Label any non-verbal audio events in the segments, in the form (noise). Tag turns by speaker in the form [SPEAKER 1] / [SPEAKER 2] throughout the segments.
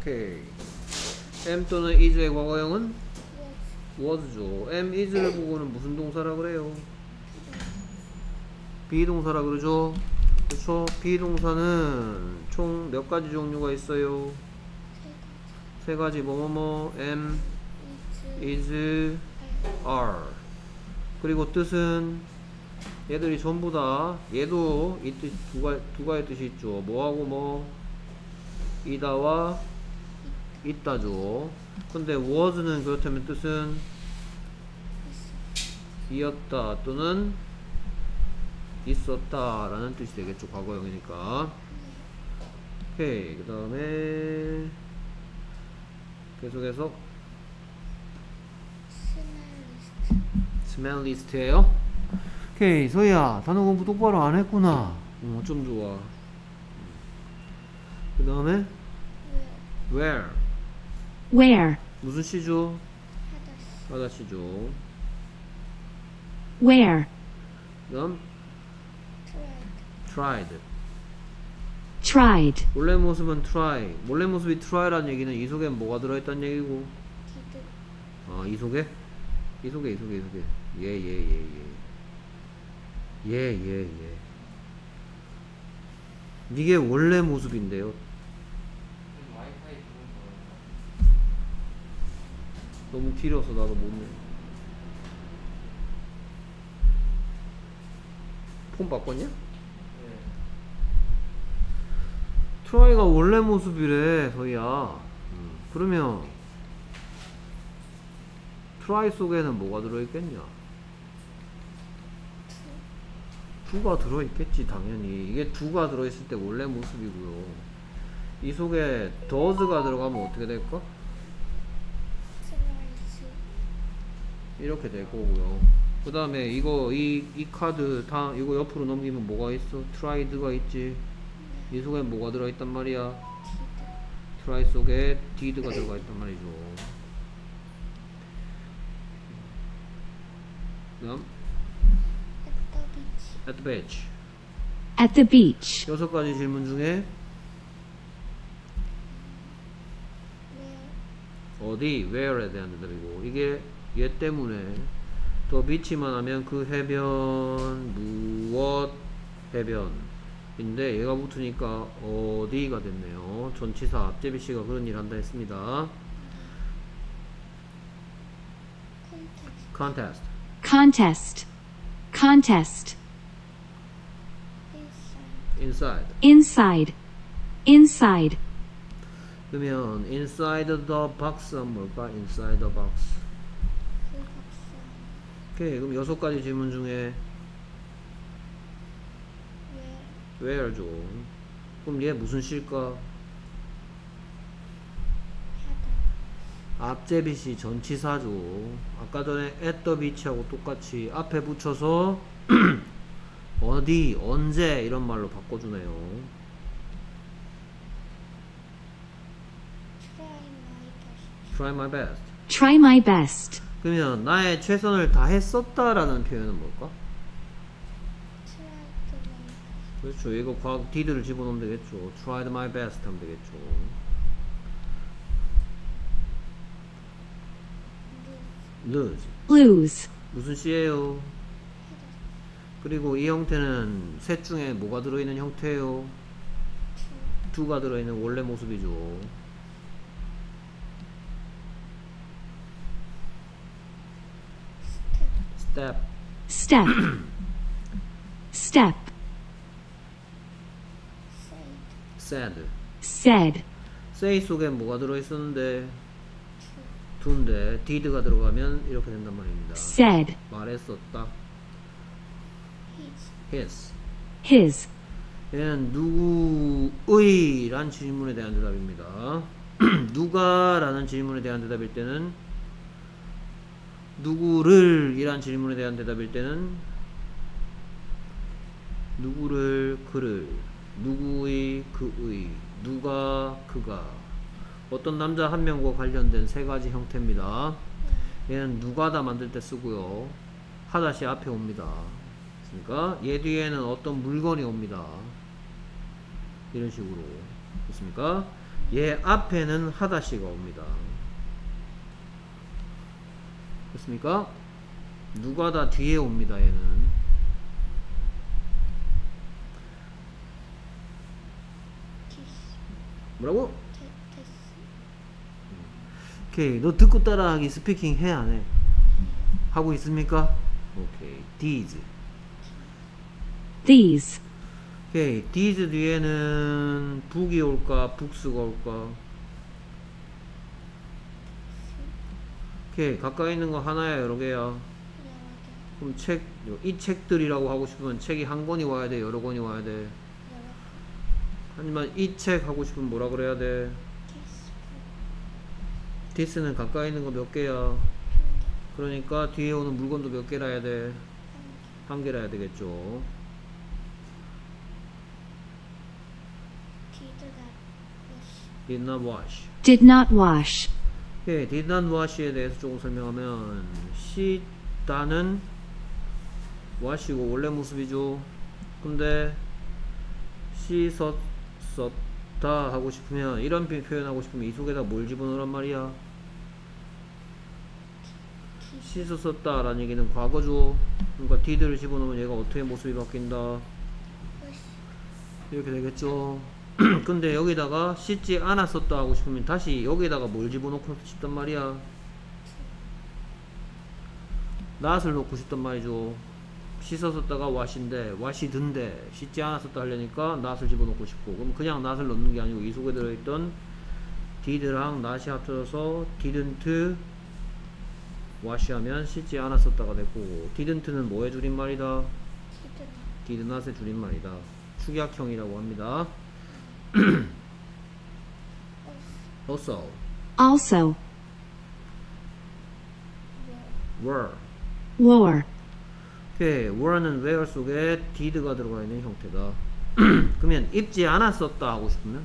[SPEAKER 1] 오케이. am 또는 is의 과거형은
[SPEAKER 2] was
[SPEAKER 1] was죠. am is를 보고는 무슨 동사라 그래요? 비동사라 그러죠. 그렇죠. 비동사는 총 몇 가지 종류가 있어요? 세 가지 뭐뭐뭐 am,
[SPEAKER 2] is
[SPEAKER 1] is, are. 그리고 뜻은 얘들이 전부 다 얘도 이 뜻, 두, 가, 두 가지 뜻이 있죠. 뭐하고 뭐 이다와 있다죠. 근데 was는 그렇다면 뜻은 이었다 또는 있었다 라는 뜻이 되겠죠. 과거형이니까. 오케이. 그 다음에 계속해서
[SPEAKER 2] list
[SPEAKER 1] 스멜 리스트예요 오케이 소희야 단어 공부 똑바로 안 했구나 어, 좀 좋아 그 다음에
[SPEAKER 2] where
[SPEAKER 1] where? 무슨 시죠?
[SPEAKER 2] 하다시
[SPEAKER 1] 바다 시죠
[SPEAKER 3] Where?
[SPEAKER 1] 그 다음
[SPEAKER 2] tried
[SPEAKER 1] tried. 원래 모습은 try 원래 모습이 try라는 얘기는 이 속에 뭐가 들어있다는 얘기고 아 이 속에? 이 속에 이 속에 이 속에 예 예 예 예 예 예 예 이게 원래 모습인데요 너무 길어서 나도 못 내. 폰 바꿨냐? 트라이가 원래 모습이래, 서희야. 음, 그러면 try 속에는 뭐가 들어있겠냐? do가 들어있겠지, 당연히. 이게 do가 들어있을 때 원래 모습이고요. 이 속에 does가 들어가면 어떻게 될까? 이렇게 될 거고요. 그 다음에 이거 이, 이 카드 다 이거 옆으로 넘기면 뭐가 있어? tried가 있지. 이 속에 뭐가 들어있단 말이야? try 속에 did가 들어가 있단 말이죠. 그다음
[SPEAKER 2] at the beach
[SPEAKER 1] at the beach. 여섯 가지 질문 중에 어디, where에 대한 대답이고 이게 얘 때문에 the beach만 하면 그 해변 무엇 해변인데 얘가 붙으니까 어디가 됐네요 전치사 앞제비 씨가 그런 일 한다 했습니다 contest
[SPEAKER 3] Contest. Contest.
[SPEAKER 2] inside
[SPEAKER 1] inside
[SPEAKER 3] Inside.
[SPEAKER 1] 그러면 inside the box은 뭘까 inside the box
[SPEAKER 2] 그
[SPEAKER 1] 오케이. 그럼 여섯 가지 질문 중에
[SPEAKER 2] where
[SPEAKER 1] where죠? 그럼 얘 무슨 실까? 앞제빗이 전치사죠. 아까 전에 at the beach하고 똑같이 앞에 붙여서 (clears throat) 어디, 언제 이런 말로 바꿔주네요.
[SPEAKER 2] try my best.
[SPEAKER 1] Try my best. 그러면 나의 최선을 다했었다라는 표현은 뭘까? 그렇죠. 이거 과학 did를 집어넣으면 되겠죠. tried my best 하면 되겠죠. lose.
[SPEAKER 3] Lose.
[SPEAKER 1] 무슨 시예요? 그리고 이 형태는 셋 중에 뭐가 들어있는 형태예요? 두가 들어있는 원래 모습이죠.
[SPEAKER 2] Step
[SPEAKER 1] step,
[SPEAKER 3] Step.
[SPEAKER 2] Said
[SPEAKER 1] said.
[SPEAKER 3] Said.
[SPEAKER 1] say 속에 뭐가 들어있었는데 두인데 did가 들어가면 이렇게 된단 말입니다.
[SPEAKER 3] Said.
[SPEAKER 1] 말했었다.
[SPEAKER 2] his
[SPEAKER 1] his.
[SPEAKER 3] His.
[SPEAKER 1] 얘는 누구의 란 질문에 대한 대답입니다. (clears throat) 누가 라는 질문에 대한 대답일 때는 누구를 이란 질문에 대한 대답일 때는 누구를 그를 누구의 그의 누가 그가 어떤 남자 한 명과 관련된 세 가지 형태입니다. 얘는 누가다 만들 때 쓰고요. 하다시 앞에 옵니다. 그러니까 얘 뒤에는 어떤 물건이 옵니다. 이런 식으로 됐습니까? 얘 앞에는 하다시가 옵니다. 됐습니까? 누가 다 뒤에 옵니다. 얘는 뭐라고? 오케이 너 듣고 따라하기 스피킹 해 안 해? 하고 있습니까? 오케이 these
[SPEAKER 3] These.
[SPEAKER 1] 오케이 these 뒤에는 북이 올까 북스가 올까 오케이 가까이 있는 거 하나야 여러 개야? 그럼 책 이 책들이라고 하고 싶으면 책이 한 권이 와야 돼 여러 권이 와야 돼? 하지만 이 책 하고 싶으면 뭐라 그래야 돼? this는 가까이 있는 거 몇 개야?
[SPEAKER 2] 한
[SPEAKER 1] 그러니까 뒤에 오는 물건도 몇 개라 해야 돼?
[SPEAKER 2] 개, 한 개.
[SPEAKER 1] 개라 해야 되겠죠.
[SPEAKER 2] Did not wash.
[SPEAKER 3] Did not wash.
[SPEAKER 1] Did not wash에 대해서 조금 설명하면 씻다는 wash이고 원래 모습이죠. 근데 씻었었다 하고 싶으면 이런 표- 표현하고 싶으면 이 속에다 뭘 집어넣으란 말이야? 씻었었다 라는 얘기는 과거죠. 그러니까 did를 집어넣으면 얘가 어떻게 모습이 바뀐다? 이렇게 되겠죠 (clears throat) 근데 여기다가 씻지 않았었다 하고 싶으면 다시 여기다가 뭘 집어넣고 싶단 말이야? 낫을 넣고 싶단 말이죠. 씻었었다가 와시인데 와시든데 씻지 않았었다 하려니까 낫을 집어넣고 싶고. 그럼 그냥 낫을 넣는 게 아니고 이 속에 들어있던 did랑 not이 합쳐져서 didn't wash하면 씻지 않았었다가 됐고. didn't는 뭐의 줄임말이다?
[SPEAKER 2] did
[SPEAKER 1] not의 줄임말이다. 축약형이라고 합니다. (clears throat) also,
[SPEAKER 3] Also.
[SPEAKER 2] Were.
[SPEAKER 1] were. 오케이, were는 where 속에 did가 들어가 있는 형태다. (clears throat) 그러면 입지 않았었다 하고 싶으면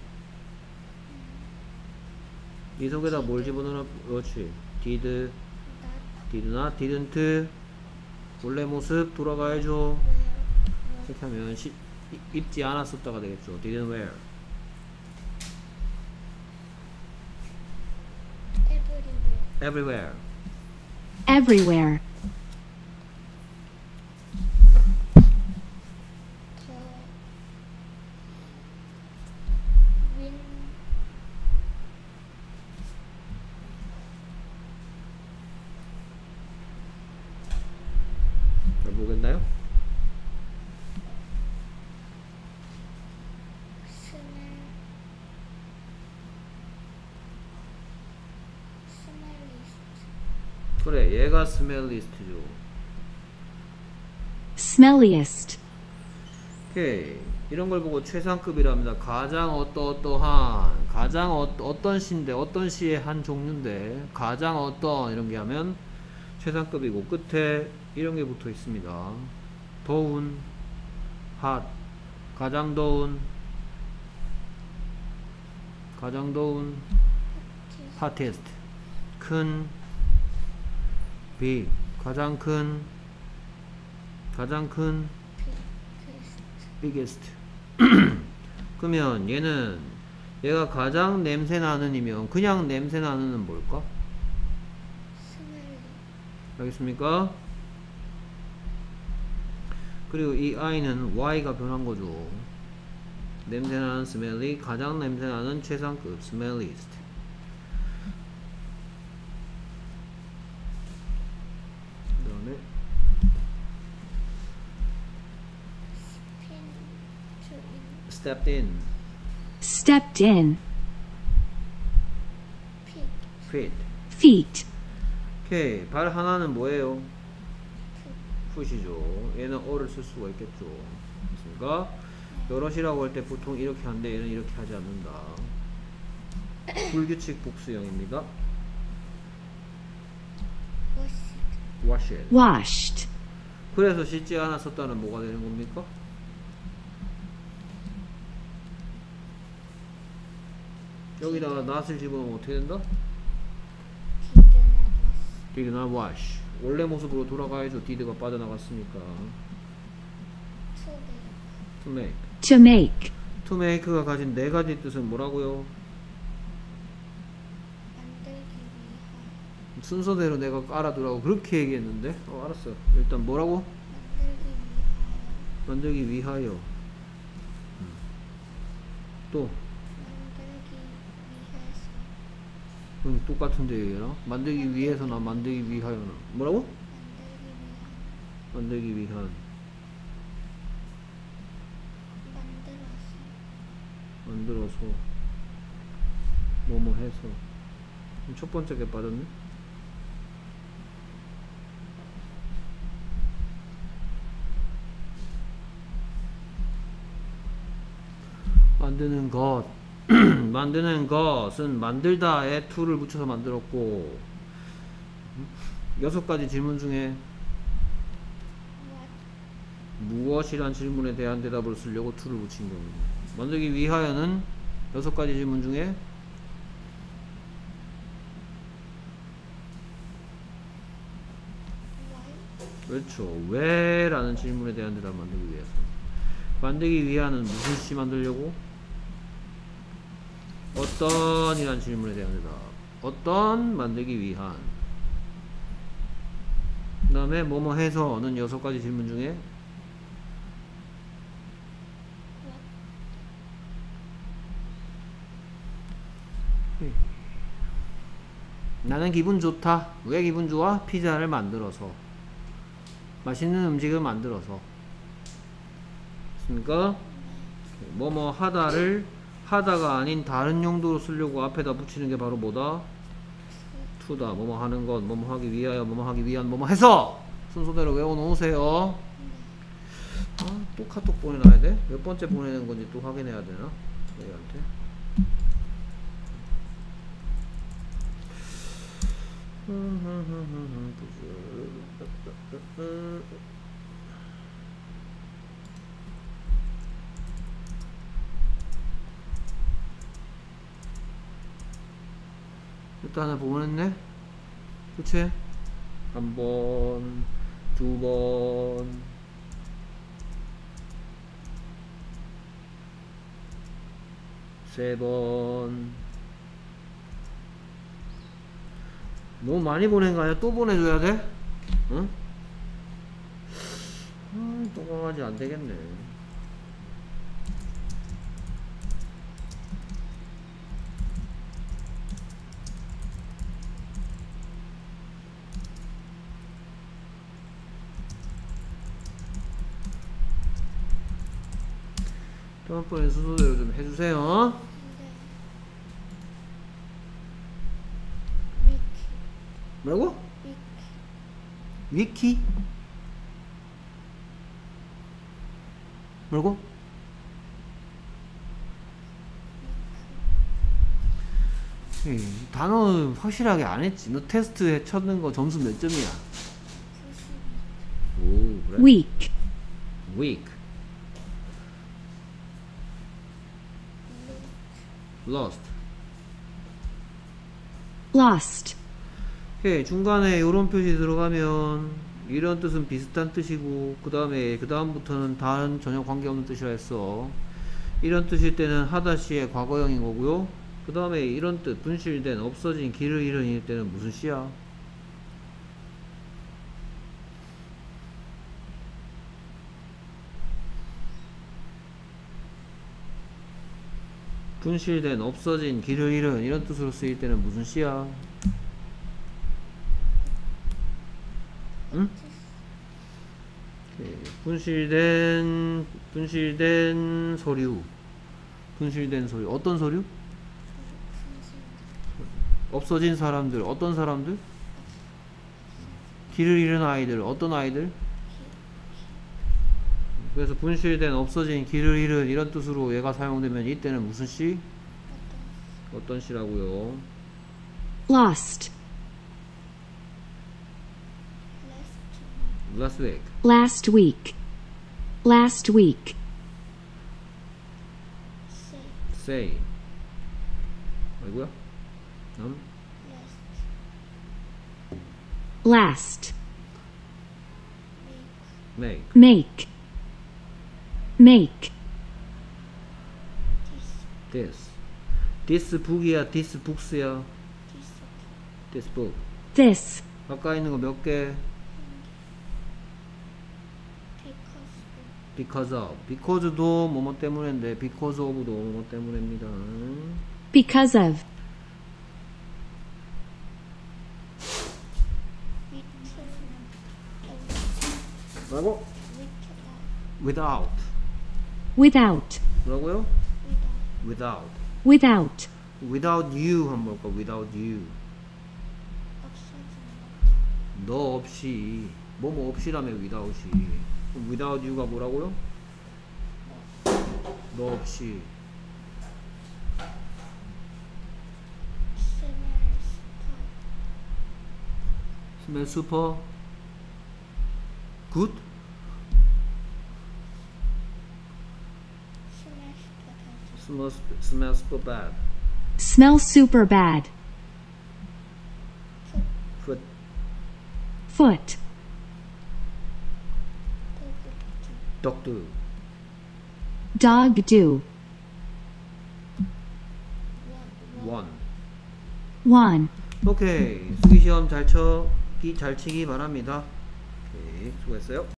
[SPEAKER 1] 이 속에다 뭘 집어넣어? 그렇지. did, did not, didn't 원래 모습 돌아가야죠.
[SPEAKER 2] Where.
[SPEAKER 1] 이렇게 하면 시, 이- 입지 않았었다가 되겠죠. didn't wear.
[SPEAKER 2] Everywhere.
[SPEAKER 1] everywhere. 그래, 얘가 스멜리스트죠.
[SPEAKER 3] Smelliest.
[SPEAKER 1] 오케이. 이런 걸 보고 최상급이랍니다. 가장 어떠어떠한, 가장 어, 어떤 시인데, 어떤 시의 한 종류인데, 가장 어떤, 이런 게 하면 최상급이고, 끝에 이런 게 붙어 있습니다. 더운, hot, 가장 더운, 가장 더운, hottest, 큰, big, 가장 큰, 가장 큰,
[SPEAKER 2] Biggest. (clears throat)
[SPEAKER 1] 그러면 얘는 얘가 가장 냄새 나는 이면 그냥 냄새 나는 은 뭘까?
[SPEAKER 2] Smelly.
[SPEAKER 1] 알겠습니까? 그리고 이 i는 y가 변한 거죠. 냄새 나는 smelly, 가장 냄새 나는 최상급. 그다음에 stepped in,
[SPEAKER 3] Stepped in.
[SPEAKER 1] Feet.
[SPEAKER 3] Feet.
[SPEAKER 1] 오케이 발 하나는 뭐예요? 풋이죠. 얘는 어를 쓸 수가 있겠죠. 됐습니까? 여럿이라고 할 때 보통 이렇게 하는데 얘는 이렇게 하지 않는다. 불규칙 복수형입니다.
[SPEAKER 2] Wash.
[SPEAKER 1] wash it.
[SPEAKER 3] Washed.
[SPEAKER 1] 그래서 씻지 않았었다는 뭐가 되는 겁니까? 여기다가 낫을 집어넣으면 어떻게 된다?
[SPEAKER 2] Did not wash.
[SPEAKER 1] 원래 모습으로 돌아가야죠. did가 빠져나갔으니까.
[SPEAKER 2] To make.
[SPEAKER 1] to make.
[SPEAKER 3] To make.
[SPEAKER 1] to make가 가진 네 가지 뜻은 뭐라고요? 순서대로 내가 알아두라고 그렇게 얘기했는데 어 알았어 일단 뭐라고?
[SPEAKER 2] 만들기 위하여
[SPEAKER 1] 만들기 위하여 음. 또 그럼 똑같은데 얘기나 만들기 위해서나 만들기 위하여나. 뭐라고?
[SPEAKER 2] 만들기 위한. 만들어서
[SPEAKER 1] 뭐뭐 해서. 그럼 첫 번째 게 빠졌네? 만드는 것 (clears throat) 만드는 것은 만들다에 to를 붙여서 만들었고 여섯 가지 질문 중에 무엇이란 질문에 대한 대답을 쓰려고 to를 붙인 경우 만들기 위하여는 여섯 가지 질문 중에 그렇죠. 왜 라는 질문에 대한 대답을 만들기 위해서. 만들기 위하는 무슨 시 만들려고 어떤 이란 질문에 대한 대답 어떤 만들기 위한 그 다음에 뭐뭐 해서는 여섯 가지 질문 중에 나는 기분 좋다. 왜 기분 좋아? 피자를 만들어서. 맛있는 음식을 만들어서. 그러니까 뭐뭐 하다를 하다가 아닌 다른 용도로 쓰려고 앞에다 붙이는 게 바로 뭐다? 투다. 뭐뭐 하는 것, 뭐뭐 하기 위하여, 뭐뭐 하기 위한, 뭐뭐 해서 순서대로 외워 놓으세요. 아, 또 카톡 보내놔야 돼? 몇 번째 보내는 건지 또 확인해야 되나? 얘한테. 일단 하나 보냈네? 그치? 한 번, 두 번, 세 번. 너무 많이 보낸 거 아니야? 또 보내줘야 돼? 응? 아, 또 강아지 안 되겠네. 다음번에 순서대로 좀 해주세요.
[SPEAKER 2] 근데
[SPEAKER 1] 뭐라고?
[SPEAKER 2] 위키
[SPEAKER 1] 위키? 뭐라고? 에이, 단어 확실하게 안 했지. 너 테스트에 쳤는 거 점수 몇 점이야? 오, 그래.
[SPEAKER 3] weak,
[SPEAKER 1] lost.
[SPEAKER 3] lost,
[SPEAKER 1] 오케이, 중간에 이런 표시 들어가면 이런 뜻은 비슷한 뜻이고 그 다음에 그 다음부터는 다른 전혀 관계없는 뜻이라 했어. 이런 뜻일 때는 하다시의 과거형인 거고요. 그 다음에 이런 뜻 분실된 없어진 길을 잃은 일 때는 무슨 시야? 분실된 없어진 길을 잃은 이런 뜻으로 쓰일 때는 무슨 시야? 응? 오케이. 분실된 분실된 서류 분실된 서류 어떤 서류? 없어진 사람들 어떤 사람들? 길을 잃은 아이들 어떤 아이들? 그래서 분실된 없어진 길을 잃은 이런 뜻으로 얘가 사용되면 이때는 무슨 시? 어떤 시라고요?
[SPEAKER 3] lost,
[SPEAKER 2] last
[SPEAKER 1] week
[SPEAKER 3] last week, last week,
[SPEAKER 2] say
[SPEAKER 1] say 아이고야 다음
[SPEAKER 2] last, make
[SPEAKER 1] make
[SPEAKER 3] make,
[SPEAKER 1] this. this book이야, this books야. this book.
[SPEAKER 3] This.
[SPEAKER 1] 가까이 있는 거 몇 개?
[SPEAKER 2] 비커스
[SPEAKER 1] because of. because도 뭐뭐 때문인데 because of도 뭐뭐 때문입니다.
[SPEAKER 3] Because of.
[SPEAKER 1] 뭐라고? without.
[SPEAKER 3] Without.
[SPEAKER 1] 뭐라고요? without.
[SPEAKER 3] Without.
[SPEAKER 1] without you 한번 볼까? without you. 너 없이 뭐뭐 없이라며 without이 without you가 뭐라고요? 너 없이
[SPEAKER 2] 스멜 스파
[SPEAKER 1] smell super good?
[SPEAKER 2] 스멜 스파
[SPEAKER 1] smell, smell super bad
[SPEAKER 3] Smell super bad.
[SPEAKER 1] foot
[SPEAKER 3] Foot.
[SPEAKER 1] dog do
[SPEAKER 3] Dog do.
[SPEAKER 1] one
[SPEAKER 3] One.
[SPEAKER 1] 오케이 수기 시험 잘 쳐, 기, 잘 치기 바랍니다 오케이 수고했어요